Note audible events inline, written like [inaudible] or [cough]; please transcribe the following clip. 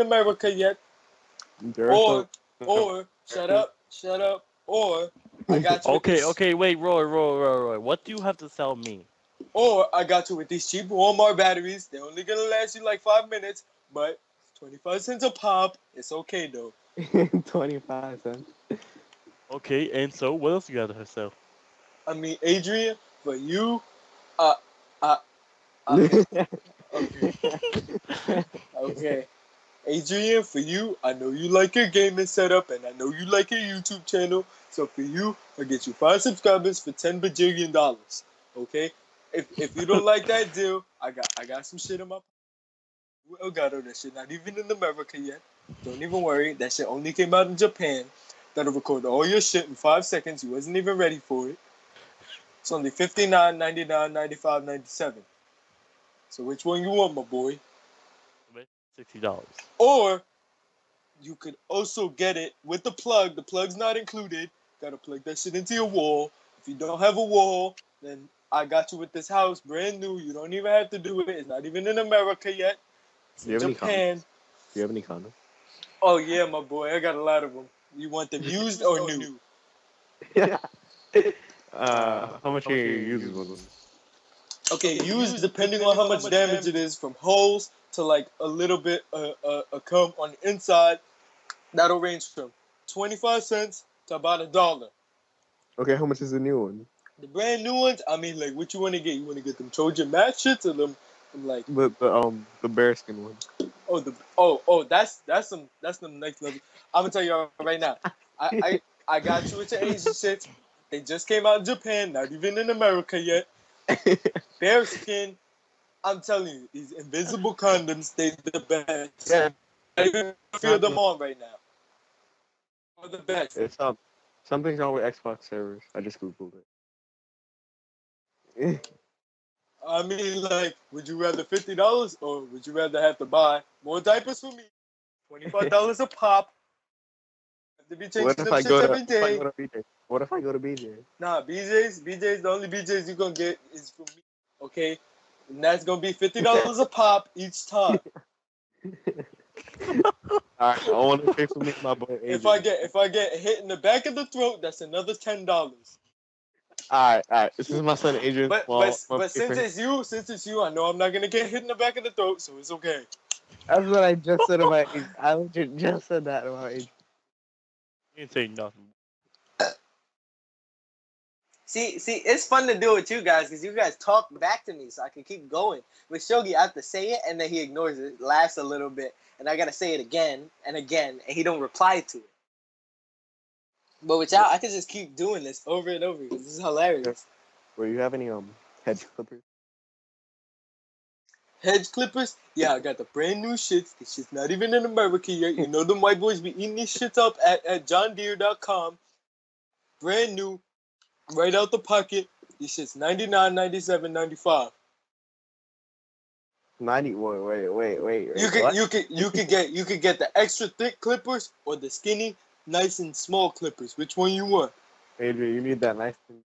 America yet. There Or, or, shut up, shut up, or, I [laughs] got you. Okay, okay, wait, Roy, Roy, Roy, Roy. What do you have to sell me? Or, I got you with these cheap Walmart batteries. They're only gonna last you like five minutes, but 25 cents a pop. It's okay though. [laughs] 25 cents. Okay, and so what else you got to sell? I mean, Adrian, for you, uh, uh, [laughs] okay, okay, okay. Adrian, for you, I know you like your gaming setup, and I know you like your YouTube channel. So for you, I'll get you five subscribers for ten bajillion dollars. Okay? If if you don't like that deal, I got I got some shit in my. Elgato, that shit not even in America yet. Don't even worry. That shit only came out in Japan. That'll record all your shit in five seconds. You wasn't even ready for it. It's only 59 99 95 97 So which one you want, my boy? Sixty dollars. Or you could also get it with the plug. The plug's not included. Gotta plug that shit into your wall. If you don't have a wall, then I got you with this house, brand new. You don't even have to do it. It's not even in America yet. It's Do you in have any Japan. Do you have any condoms? Oh yeah, my boy. I got a lot of them. You want them used or new? [laughs] uh, how much are you using with them? Okay, use depending on how much damage it is, from holes to like a little bit uh, uh, a cum on the inside. That'll range from twenty five cents to about a dollar. Okay, how much is the new one? The brand new ones, I mean, like, what you want to get? You want to get them Trojan match shits or them, them like, The the um the BareSkin one. oh the oh oh that's that's some that's some next level. I'm gonna tell you right now. I I, I got you with your Asian shits. They just came out in Japan, not even in America yet. BareSkin, I'm telling you, these invisible condoms, they the best. Yeah, I feel them on right now. They're the best. it's up. something's wrong with Xbox servers. I just googled it. [laughs] I mean, like, would you rather fifty dollars or would you rather have to buy more diapers for me? [laughs] Twenty five dollars a pop. Have to be changing what if them I go to every if I go to BJ? What if I go to BJ? Nah, BJ's, BJ's, the only BJ's you gonna get is from me. Okay, and that's gonna be fifty dollars a pop each time. [laughs] [laughs] Alright, I want to pay for me my boy. If I get if I get hit in the back of the throat, that's another ten dollars. Alright, alright. This is my son Adrian. But Small. but, My but since it's you, since it's you, I know I'm not gonna get hit in the back of the throat, so it's okay. That's what I just said about Adrian. I just said that about Adrian. Say nothing. See, see, it's fun to do with you guys because you guys talk back to me, so I can keep going. With Shogi, I have to say it, and then he ignores it, laughs a little bit, and I gotta say it again and again, and he don't reply to it. But with y'all, I can just keep doing this over and over this is hilarious. Were you have any um hedge [laughs] clippers? Hedge clippers, yeah, I got the brand new shits. This shit's not even in America yet. You know them white boys be eating these shits up at, at johndeere.com. Brand new, right out the pocket. These shits 99, 97, 95. Ninety. Wait, wait, wait, wait. You could what? you could you could get you could get the extra thick clippers or the skinny, nice and small clippers. Which one you want? Adrian, you need that nice. thing.